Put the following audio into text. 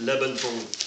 la bonne pour vous.